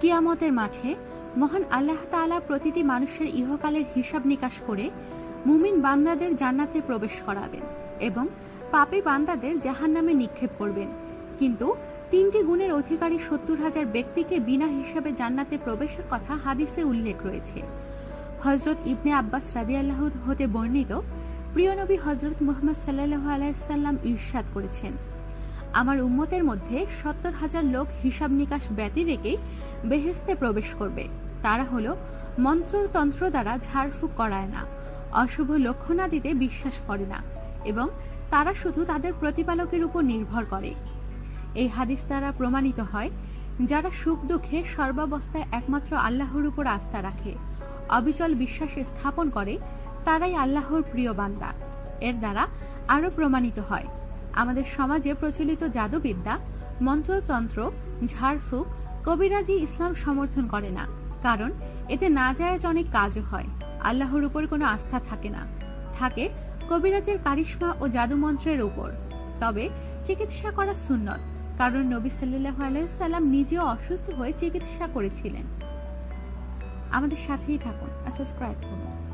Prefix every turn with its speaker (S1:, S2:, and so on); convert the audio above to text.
S1: কিয়ামতের মাঠে মহান আল্লাহ তাআলা প্রতিটি মানুষের ইহকালের হিসাব নিকাশ করে মুমিন বান্দাদের জান্নাতে প্রবেশ করাবেন এবং পাপী বান্দাদের জাহান্নামে নিক্ষেপ করবেন। কিন্তু তিনটি গুণের অধিকারী সত্তর হাজার ব্যক্তিকে বিনা হিসাবে জান্নাতে প্রবেশের কথা হাদিসে উল্লেখ রয়েছে। হজরত ইবনে আব্বাস রাদিয়াল্লাহ হতে বর্ণিত, প্রিয় নবী হজরত মুহাম্মদ সাল্লাহ আলাইসাল্লাম ইরশাদ করেছেন আমার উম্মতের মধ্যে সত্তর হাজার লোক হিসাব নিকাশ ব্যতি রেখেই বেহেস্তে প্রবেশ করবে। তারা হলো মন্ত্রতন্ত্র দ্বারা ঝাড়ফুঁক করায় না, অশুভ লক্ষণাদিতে বিশ্বাস করে না, এবং তারা শুধু তাদের প্রতিপালকের উপর নির্ভর করে। এই হাদিস দ্বারা প্রমাণিত হয়, যারা সুখ দুঃখে সর্বাবস্থায় একমাত্র আল্লাহর উপর আস্থা রাখে, অবিচল বিশ্বাস স্থাপন করে, তারাই আল্লাহর প্রিয় বান্দা। এর দ্বারা আরও প্রমাণিত হয় আমাদের সমাজে প্রচলিত জাদুবিদ্যা, মন্ত্রতন্ত্র, ঝাড়ফুঁক, কবিরাজি ইসলাম সমর্থন করে না। কারণ, এতে না যায় অনেক কাজও হয়। আল্লাহর উপর কোনো আস্থা থাকে না। থাকে কবিরাজের কারিশ্মা ও জাদুমন্ত্রের উপর। তবে চিকিৎসা করা সুন্নত, কারণ নবী সাল্লাহ আলাইসাল্লাম নিজেও অসুস্থ হয়ে চিকিৎসা করেছিলেন। আমাদের সাথেই থাকুন সাবস্ক্রাইব করুন।